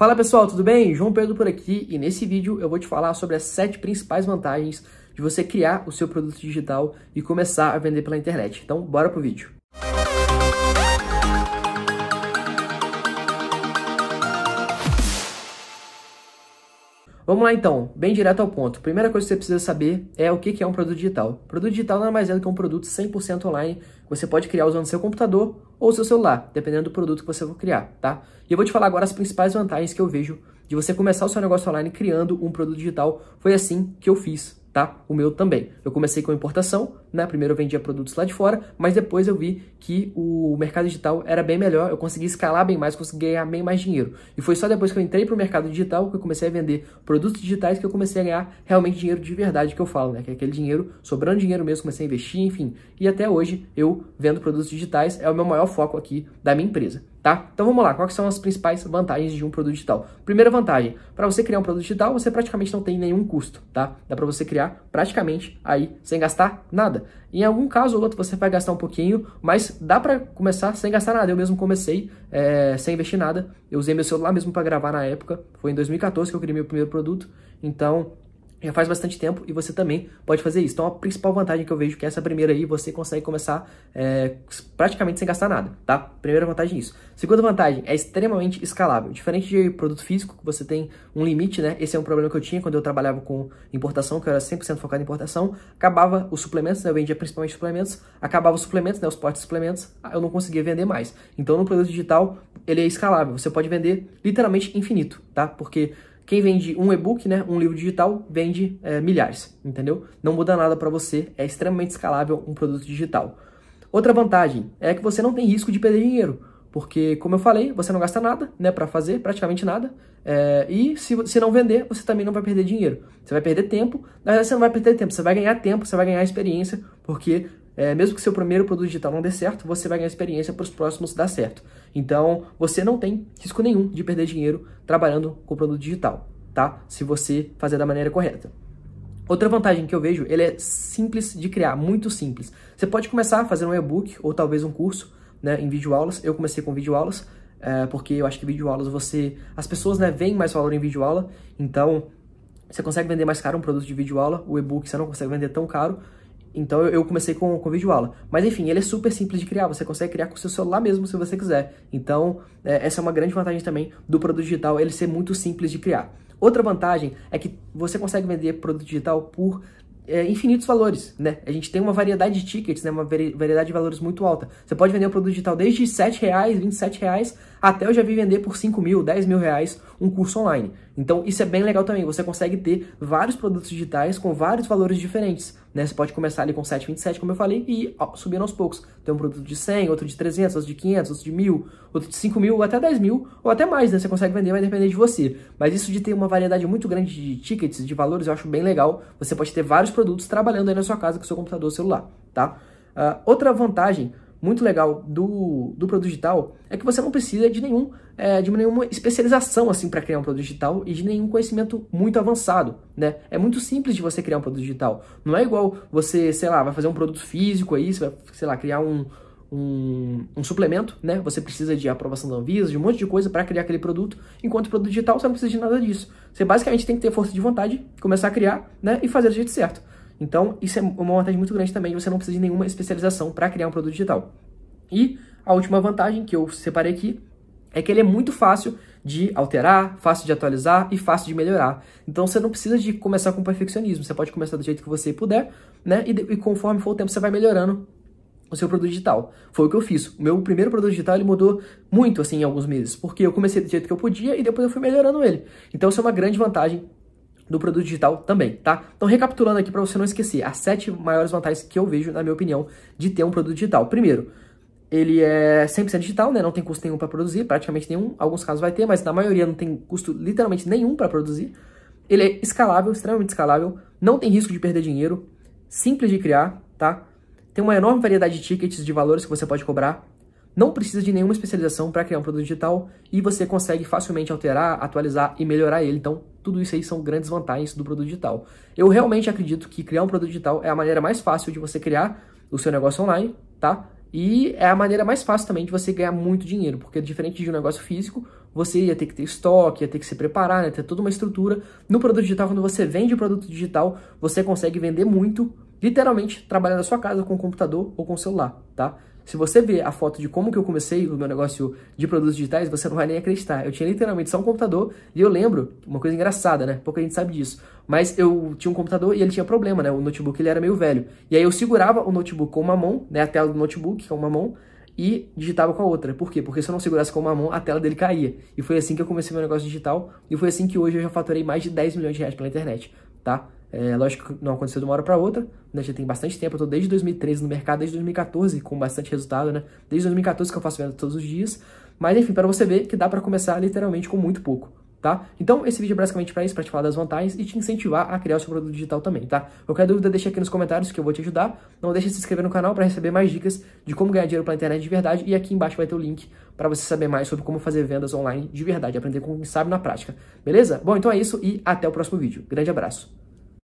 Fala pessoal, tudo bem? João Pedro por aqui e nesse vídeo eu vou te falar sobre as sete principais vantagens de você criar o seu produto digital e começar a vender pela internet. Então, bora pro vídeo. Vamos lá então, bem direto ao ponto. Primeira coisa que você precisa saber é o que é um produto digital. Produto digital nada mais é do que um produto 100% online que você pode criar usando seu computador ou seu celular, dependendo do produto que você for criar, tá? E eu vou te falar agora as principais vantagens que eu vejo de você começar o seu negócio online criando um produto digital. Foi assim que eu fiz, tá? O meu também. Eu comecei com importação, né? Primeiro eu vendia produtos lá de fora, mas depois eu vi que o mercado digital era bem melhor, eu consegui escalar bem mais, consegui ganhar bem mais dinheiro. E foi só depois que eu entrei para o mercado digital que eu comecei a vender produtos digitais que eu comecei a ganhar realmente dinheiro de verdade que eu falo, né? Que é aquele dinheiro, sobrando dinheiro mesmo, comecei a investir, enfim. E até hoje eu vendo produtos digitais, é o meu maior foco aqui da minha empresa tá? Então vamos lá, quais são as principais vantagens de um produto digital? Primeira vantagem, para você criar um produto digital, você praticamente não tem nenhum custo, tá? Dá para você criar praticamente aí sem gastar nada. Em algum caso ou outro você vai gastar um pouquinho, mas dá para começar sem gastar nada. Eu mesmo comecei é, sem investir nada. Eu usei meu celular mesmo para gravar na época. Foi em 2014 que eu criei meu primeiro produto. Então já faz bastante tempo e você também pode fazer isso. Então, a principal vantagem que eu vejo é que essa primeira aí você consegue começar é, praticamente sem gastar nada, tá? Primeira vantagem é isso. Segunda vantagem é extremamente escalável. Diferente de produto físico, que você tem um limite, né? Esse é um problema que eu tinha quando eu trabalhava com importação, que eu era 100% focado em importação. Acabava os suplementos, né? eu vendia principalmente suplementos, acabava os suplementos, né? os potes de suplementos, eu não conseguia vender mais. Então, no produto digital, ele é escalável. Você pode vender literalmente infinito, tá? Porque quem vende um e-book, né, um livro digital, vende é, milhares, entendeu? Não muda nada para você, é extremamente escalável um produto digital. Outra vantagem é que você não tem risco de perder dinheiro, porque, como eu falei, você não gasta nada né, para fazer, praticamente nada, é, e se, se não vender, você também não vai perder dinheiro. Você vai perder tempo, na verdade você não vai perder tempo, você vai ganhar tempo, você vai ganhar experiência, porque é, mesmo que seu primeiro produto digital não dê certo, você vai ganhar experiência para os próximos dar certo. Então, você não tem risco nenhum de perder dinheiro trabalhando com produto digital, tá? Se você fazer da maneira correta. Outra vantagem que eu vejo, ele é simples de criar, muito simples. Você pode começar a fazer um e-book ou talvez um curso né, em videoaulas. Eu comecei com videoaulas, é, porque eu acho que videoaulas você... As pessoas né, veem mais valor em videoaula, então você consegue vender mais caro um produto de videoaula. O e-book você não consegue vender tão caro, então eu comecei com, com videoaula. Mas enfim, ele é super simples de criar, você consegue criar com o seu celular mesmo se você quiser. Então, é, essa é uma grande vantagem também do produto digital, ele ser muito simples de criar. Outra vantagem é que você consegue vender produto digital por é, infinitos valores, né? A gente tem uma variedade de tickets, né? Uma variedade de valores muito alta. Você pode vender um produto digital desde R$ 7,00, R$ 27,00, até eu já vi vender por 5 mil, 10 mil reais um curso online. Então isso é bem legal também, você consegue ter vários produtos digitais com vários valores diferentes. Né? Você pode começar ali com 727, como eu falei, e ó, aos poucos. Tem um produto de 100, outro de 300, outro de 500, outro de 1000, outro de 5 mil, até 10 mil, ou até mais, né? Você consegue vender, vai depender de você. Mas isso de ter uma variedade muito grande de tickets, de valores, eu acho bem legal. Você pode ter vários produtos trabalhando aí na sua casa com seu computador celular, tá? Uh, outra vantagem muito legal do, do produto digital é que você não precisa de nenhum é, de nenhuma especialização assim para criar um produto digital e de nenhum conhecimento muito avançado, né? É muito simples de você criar um produto digital. Não é igual você, sei lá, vai fazer um produto físico aí, você vai, sei lá, criar um, um, um, suplemento, né? Você precisa de aprovação da Anvisa, de um monte de coisa para criar aquele produto, enquanto o produto digital você não precisa de nada disso. Você basicamente tem que ter força de vontade, começar a criar, né? E fazer do jeito certo. Então, isso é uma vantagem muito grande também, você não precisa de nenhuma especialização para criar um produto digital. E a última vantagem que eu separei aqui é que ele é muito fácil de alterar, fácil de atualizar e fácil de melhorar. Então você não precisa de começar com perfeccionismo, você pode começar do jeito que você puder, né? E, e conforme for o tempo você vai melhorando o seu produto digital. Foi o que eu fiz. O meu primeiro produto digital ele mudou muito assim em alguns meses, porque eu comecei do jeito que eu podia e depois eu fui melhorando ele. Então isso é uma grande vantagem do produto digital também, tá? Então, recapitulando aqui para você não esquecer, as sete maiores vantagens que eu vejo, na minha opinião, de ter um produto digital. Primeiro, ele é 100% digital, né? Não tem custo nenhum para produzir, praticamente nenhum. Alguns casos vai ter, mas na maioria não tem custo literalmente nenhum para produzir. Ele é escalável, extremamente escalável, não tem risco de perder dinheiro, simples de criar, tá? Tem uma enorme variedade de tickets de valores que você pode cobrar. Não precisa de nenhuma especialização para criar um produto digital e você consegue facilmente alterar, atualizar e melhorar ele. Então, tudo isso aí são grandes vantagens do produto digital. Eu realmente acredito que criar um produto digital é a maneira mais fácil de você criar o seu negócio online, tá? E é a maneira mais fácil também de você ganhar muito dinheiro, porque diferente de um negócio físico, você ia ter que ter estoque, ia ter que se preparar, né, ter toda uma estrutura. No produto digital, quando você vende produto digital, você consegue vender muito, literalmente, trabalhando na sua casa com o computador ou com o celular, tá? Se você ver a foto de como que eu comecei o meu negócio de produtos digitais, você não vai nem acreditar. Eu tinha literalmente só um computador e eu lembro, uma coisa engraçada, né? Pouca gente sabe disso. Mas eu tinha um computador e ele tinha problema, né? O notebook ele era meio velho. E aí eu segurava o notebook com uma mão, né? A tela do notebook com uma mão e digitava com a outra. Por quê? Porque se eu não segurasse com uma mão, a tela dele caía. E foi assim que eu comecei meu negócio digital e foi assim que hoje eu já faturei mais de 10 milhões de reais pela internet, tá? É, lógico que não aconteceu de uma hora para outra, né? já tem bastante tempo, eu tô desde 2013 no mercado, desde 2014 com bastante resultado, né? Desde 2014 que eu faço venda todos os dias. Mas enfim, para você ver que dá para começar literalmente com muito pouco, tá? Então esse vídeo é basicamente para isso, para te falar das vantagens e te incentivar a criar o seu produto digital também, tá? Qualquer dúvida deixa aqui nos comentários que eu vou te ajudar. Não deixe de se inscrever no canal para receber mais dicas de como ganhar dinheiro pela internet de verdade e aqui embaixo vai ter o link para você saber mais sobre como fazer vendas online de verdade, aprender com quem sabe na prática. Beleza? Bom, então é isso e até o próximo vídeo. Grande abraço.